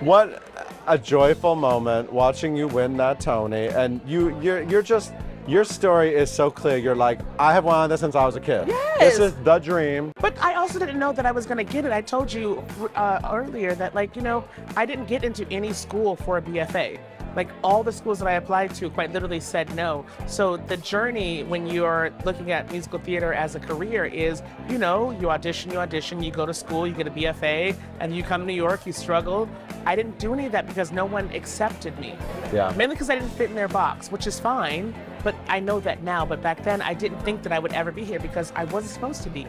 What a joyful moment watching you win that Tony, and you you're you're just your story is so clear. You're like, I have wanted this since I was a kid. Yes. This is the dream. But I also didn't know that I was going to get it. I told you uh, earlier that, like, you know, I didn't get into any school for a BFA. Like, all the schools that I applied to quite literally said no. So, the journey when you're looking at musical theater as a career is, you know, you audition, you audition, you go to school, you get a BFA, and you come to New York, you struggle. I didn't do any of that because no one accepted me. Yeah. Mainly because I didn't fit in their box, which is fine. But I know that now. But back then, I didn't think that I would ever be here because I wasn't supposed to be.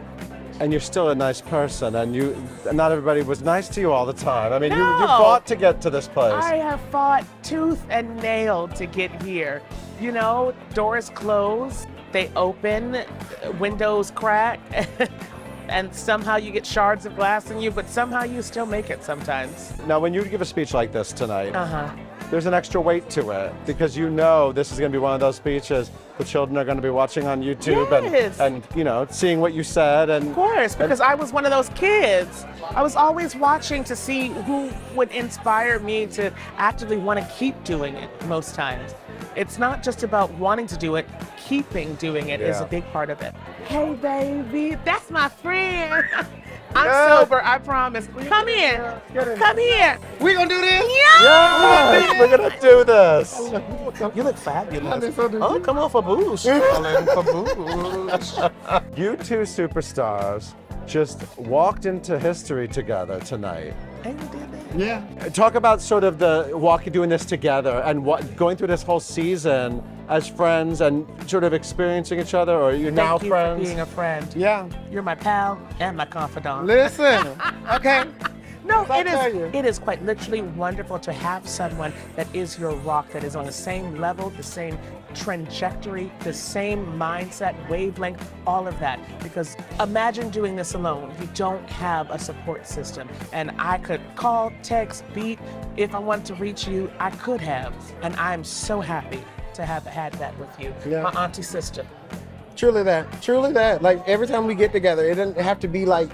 And you're still a nice person, and you not everybody was nice to you all the time. I mean, you, you fought to get to this place. I have fought tooth and nail to get here. You know, doors close, they open, windows crack, and somehow you get shards of glass in you, but somehow you still make it sometimes. Now, when you give a speech like this tonight, Uh huh. There's an extra weight to it because you know this is going to be one of those speeches the children are going to be watching on YouTube Yes. and, and you know seeing what you said and Of course, because I was one of those kids. I was always watching to see who would inspire me to actively want to keep doing it most times. It's not just about wanting to do it, keeping doing it is Yeah. a big part of it. Hey, baby, that's my friend. I'm Yes. sober, I promise. Come here. Come here. We gonna do this? yes, we're going to do this. You look fabulous. Oh, Oh, come on for booze. You two superstars just walked into history together tonight. Hey, we did that. yeah. Talk about sort of the walking, doing this together, and what going through this whole season as friends and sort of experiencing each other, or you're now Thank you friends. for being a friend. Yeah. You're my pal and my confidant. Listen. Okay. No, it is. you. It is quite literally wonderful to have someone that is your rock, that is on the same level, the same trajectory, the same mindset, wavelength, all of that. Because imagine doing this alone. You don't have a support system, and I could call, text, beat. If I wanted to reach you, I could have, and I'm so happy to have had that with you, Yeah. my auntie sister. Truly that. Truly that. Like every time we get together, it doesn't have to be like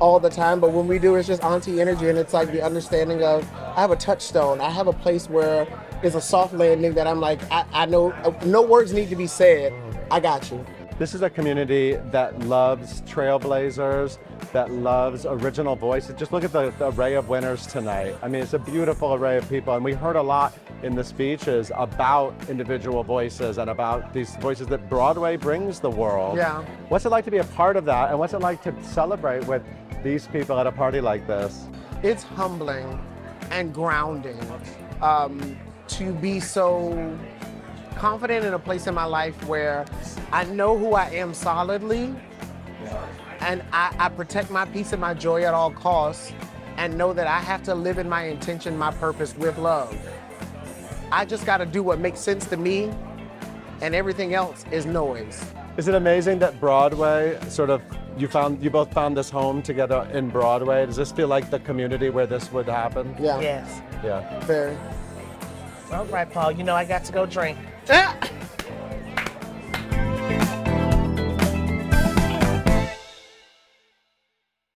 all the time, but when we do, it's just auntie energy, and it's like the understanding of I have a touchstone. I have a place where it's a soft landing that I'm like I, I know no words need to be said. I got you. This is a community that loves trailblazers, that loves original voices. Just look at the, the array of winners tonight. I mean, it's a beautiful array of people, and we heard a lot in the speeches about individual voices and about these voices that Broadway brings the world. Yeah. What's it like to be a part of that, and what's it like to celebrate with these people at a party like this? It's humbling and grounding um, to be so confident in a place in my life where I know who I am solidly and I, I protect my peace and my joy at all costs and know that I have to live in my intention, my purpose with love. I just got to do what makes sense to me and everything else is noise. Is it amazing that Broadway sort of you found you both found this home together in Broadway? Does this feel like the community where this would happen? Yeah, Yes. Yeah. very. All right, Paul. You know I got to go drink. Ah!